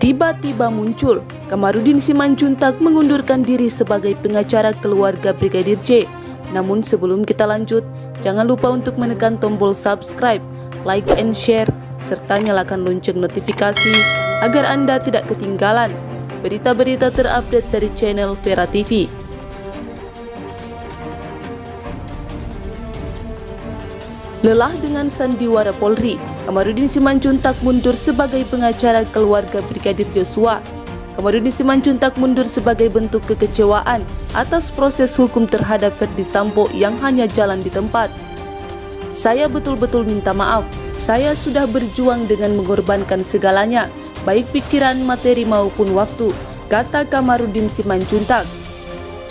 Tiba-tiba muncul, Kamarudin Simanjuntak mengundurkan diri sebagai pengacara keluarga Brigadir J. Namun sebelum kita lanjut, jangan lupa untuk menekan tombol subscribe, like and share, serta nyalakan lonceng notifikasi agar Anda tidak ketinggalan berita-berita terupdate dari channel Vera TV. Lelah dengan sandiwara Polri, Kamarudin Simanjuntak mundur sebagai pengacara keluarga Brigadir Joshua. Kamarudin Simanjuntak mundur sebagai bentuk kekecewaan atas proses hukum terhadap Ferdi Sambo yang hanya jalan di tempat. Saya betul-betul minta maaf. Saya sudah berjuang dengan mengorbankan segalanya, baik pikiran, materi maupun waktu, kata Kamarudin Simanjuntak.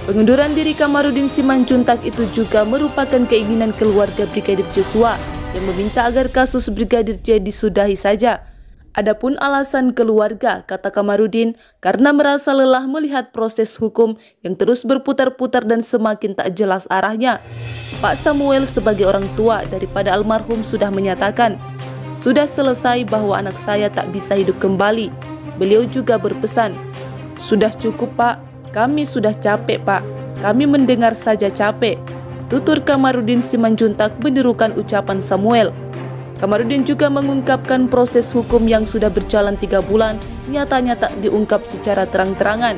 Pengunduran diri Kamarudin Simanjuntak itu juga merupakan keinginan keluarga Brigadir Joshua yang meminta agar kasus Brigadir J disudahi saja. Adapun alasan keluarga, kata Kamarudin, karena merasa lelah melihat proses hukum yang terus berputar-putar dan semakin tak jelas arahnya. Pak Samuel sebagai orang tua daripada almarhum sudah menyatakan, sudah selesai bahwa anak saya tak bisa hidup kembali. Beliau juga berpesan, sudah cukup pak, kami sudah capek pak, kami mendengar saja capek. Tutur Kamarudin Simanjuntak menirukan ucapan Samuel. Kamarudin juga mengungkapkan proses hukum yang sudah berjalan tiga bulan nyatanya tak diungkap secara terang-terangan.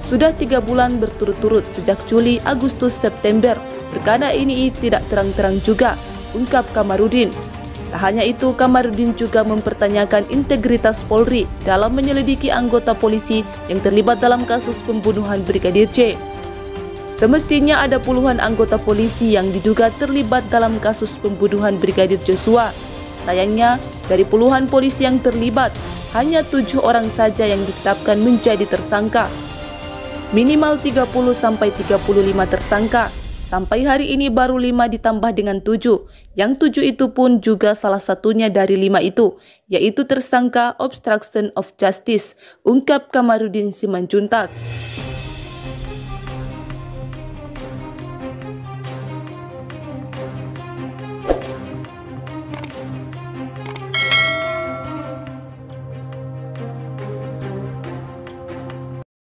Sudah tiga bulan berturut-turut sejak Juli, Agustus, September, perkara ini tidak terang-terang juga, ungkap Kamarudin. Tak hanya itu, Kamarudin juga mempertanyakan integritas Polri dalam menyelidiki anggota polisi yang terlibat dalam kasus pembunuhan Brigadir J. Semestinya ada puluhan anggota polisi yang diduga terlibat dalam kasus pembunuhan Brigadir Joshua. Sayangnya, dari puluhan polisi yang terlibat, hanya tujuh orang saja yang ditetapkan menjadi tersangka. Minimal 30-35 tersangka Sampai hari ini baru lima ditambah dengan tujuh. Yang tujuh itu pun juga salah satunya dari lima itu, yaitu tersangka obstruction of justice, ungkap Kamarudin Simanjuntak.